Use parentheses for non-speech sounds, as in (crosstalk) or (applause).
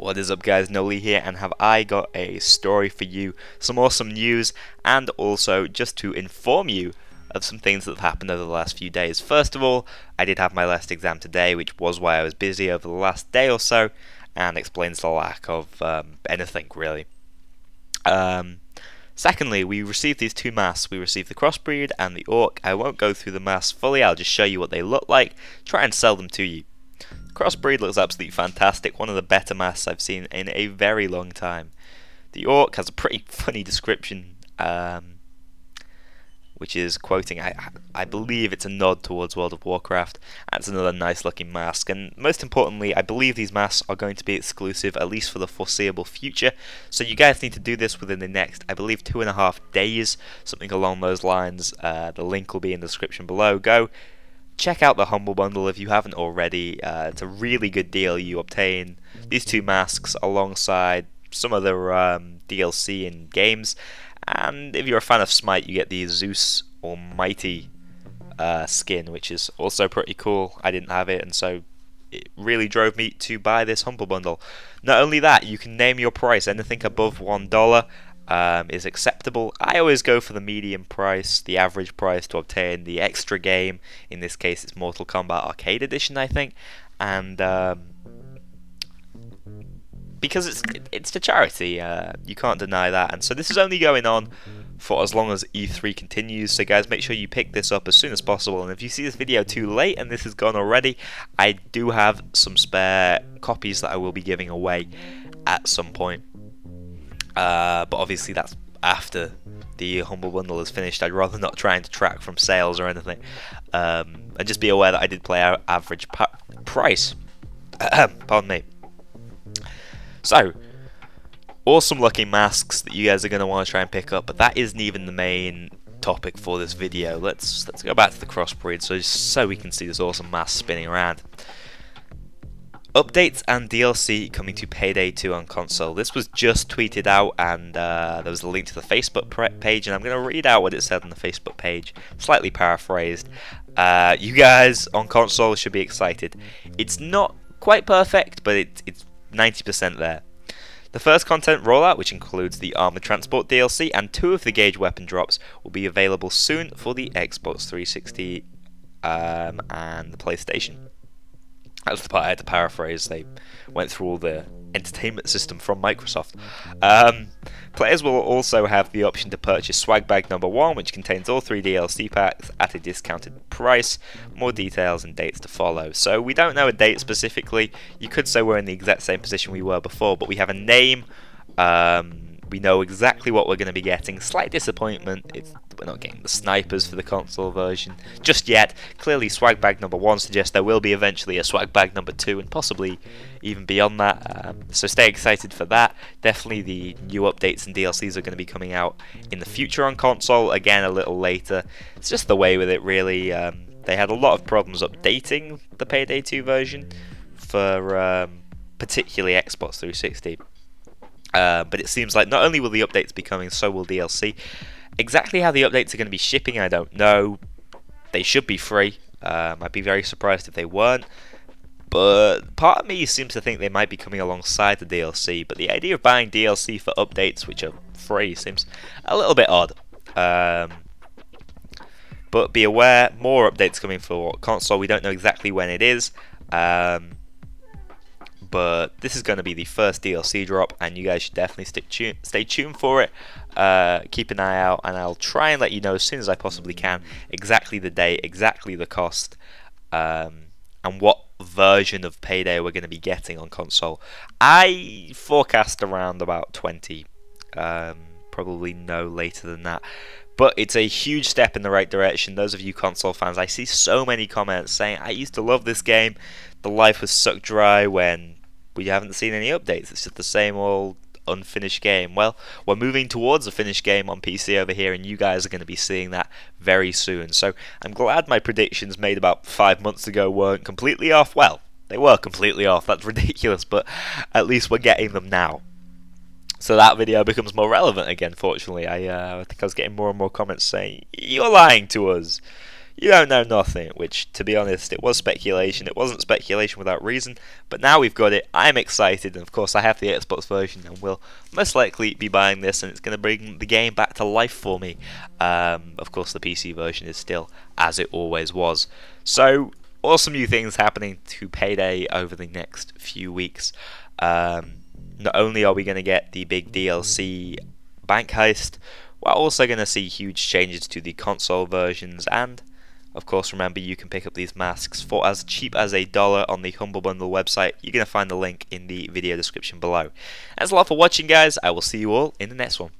What is up guys, Kknowley here and have I got a story for you, some awesome news and also just to inform you of some things that have happened over the last few days. First of all, I did have my last exam today which was why I was busy over the last day or so and explains the lack of um, anything really. Um, secondly, we received these two masks. We received the crossbreed and the orc. I won't go through the masks fully, I'll just show you what they look like, try and sell them to you. Crossbreed looks absolutely fantastic, one of the better masks I've seen in a very long time. The Orc has a pretty (laughs) funny description, um, which is quoting, I, I believe it's a nod towards World of Warcraft. That's another nice looking mask, and most importantly, I believe these masks are going to be exclusive, at least for the foreseeable future. So you guys need to do this within the next, I believe, two and a half days, something along those lines. Uh, the link will be in the description below. Go check out the Humble Bundle if you haven't already. Uh, it's a really good deal. You obtain these two masks alongside some other um, DLC in games. And if you're a fan of Smite, you get the Zeus Almighty uh, skin, which is also pretty cool. I didn't have it, and so it really drove me to buy this Humble Bundle. Not only that, you can name your price, anything above $1 um, is acceptable. I always go for the medium price, the average price to obtain the extra game. In this case, it's Mortal Kombat Arcade Edition, I think, and um, because it's it's to charity, uh, you can't deny that. And so this is only going on for as long as E3 continues. So guys, make sure you pick this up as soon as possible. And if you see this video too late and this is gone already, I do have some spare copies that I will be giving away at some point. Uh, but obviously that's after the Humble Bundle is finished. I'd rather not try and track from sales or anything. Um, and just be aware that I did play our average price. (coughs) Pardon me. So, awesome looking masks that you guys are going to want to try and pick up, but that isn't even the main topic for this video. Let's let's go back to the crossbreed so so we can see this awesome mask spinning around. Updates and DLC coming to Payday 2 on console. This was just tweeted out, and uh, there was a link to the Facebook page, and I'm going to read out what it said on the Facebook page, slightly paraphrased. Uh, you guys on console should be excited. It's not quite perfect, but it, it's 90% there. The first content rollout, which includes the Armored Transport DLC and two of the Gage weapon drops, will be available soon for the Xbox 360 um, and the PlayStation. That's the part I had to paraphrase. They went through all the entertainment system from Microsoft. Um, players will also have the option to purchase Swag Bag Number 1, which contains all three DLC packs at a discounted price. More details and dates to follow. So we don't know a date specifically. You could say we're in the exact same position we were before, but we have a name. Um, we know exactly what we're going to be getting. Slight disappointment, we're not getting the snipers for the console version just yet. Clearly, swag bag number one suggests there will be eventually a swag bag number two, and possibly even beyond that. Um, so stay excited for that. Definitely, the new updates and DLCs are going to be coming out in the future on console. Again, a little later. It's just the way with it, really. Um, they had a lot of problems updating the Payday 2 version for um, particularly Xbox 360. Uh, but it seems like not only will the updates be coming, so will DLC. Exactly how the updates are going to be shipping, I don't know. They should be free. Um, I'd be very surprised if they weren't. But part of me seems to think they might be coming alongside the DLC. But the idea of buying DLC for updates which are free seems a little bit odd. Um, but be aware, more updates coming for console. We don't know exactly when it is. Um, but this is going to be the first DLC drop, and you guys should definitely stick tune, stay tuned for it. Uh, keep an eye out, and I'll try and let you know as soon as I possibly can exactly the date, exactly the cost, um, and what version of Payday we're going to be getting on console. I forecast around about 20, um, probably no later than that. But it's a huge step in the right direction. Those of you console fans, I see so many comments saying, I used to love this game. The life was sucked dry when we haven't seen any updates. It's just the same old unfinished game. Well, we're moving towards a finished game on PC over here, and you guys are going to be seeing that very soon. So I'm glad my predictions made about five months ago weren't completely off. Well, they were completely off. That's (laughs) ridiculous, but at least we're getting them now. So that video becomes more relevant again. Fortunately, I, uh, I think I was getting more and more comments saying you're lying to us you don't know nothing, which, to be honest, it was speculation. It wasn't speculation without reason, but now we've got it. I'm excited, and of course, I have the Xbox version, and will most likely be buying this, and it's going to bring the game back to life for me. Um, of course, the PC version is still as it always was. So, awesome new things happening to Payday over the next few weeks. Um, not only are we going to get the big DLC bank heist, we're also going to see huge changes to the console versions and of course, remember you can pick up these masks for as cheap as a dollar on the Humble Bundle website. You're going to find the link in the video description below. Thanks a lot for watching, guys. I will see you all in the next one.